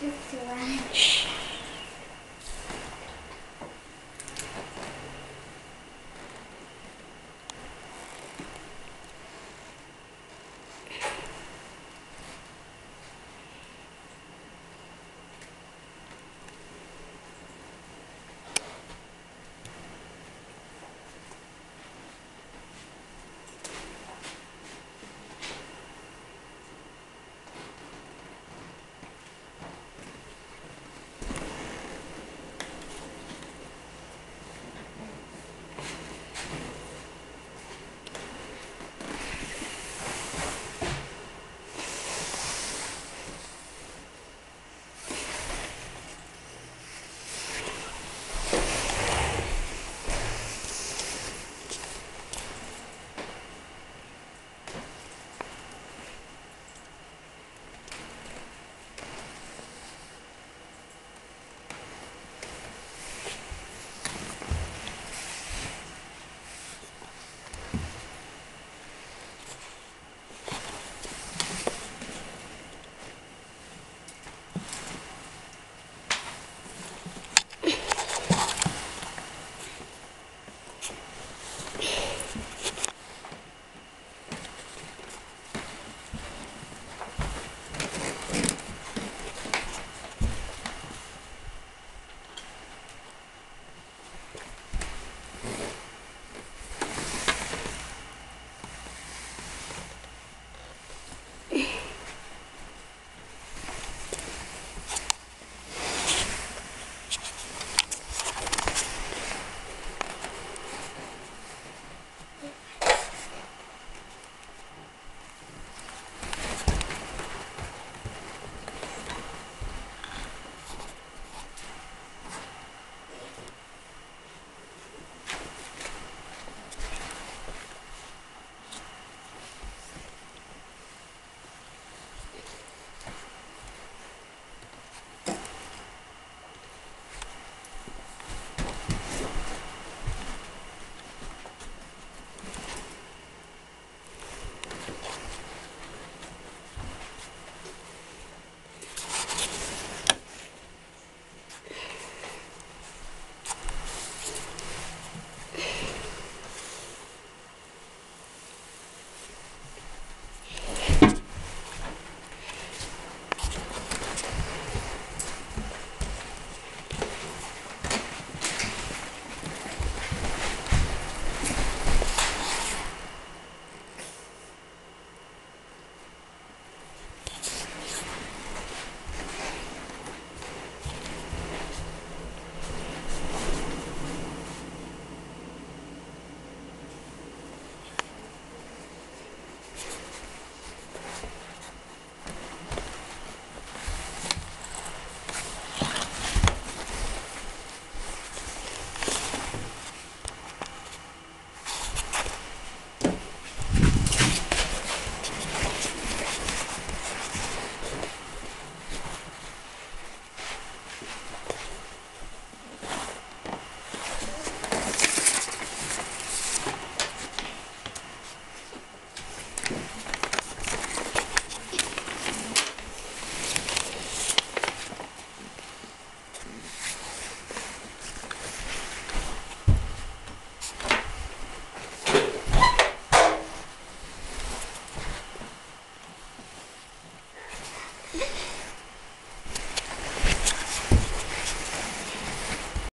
Just one.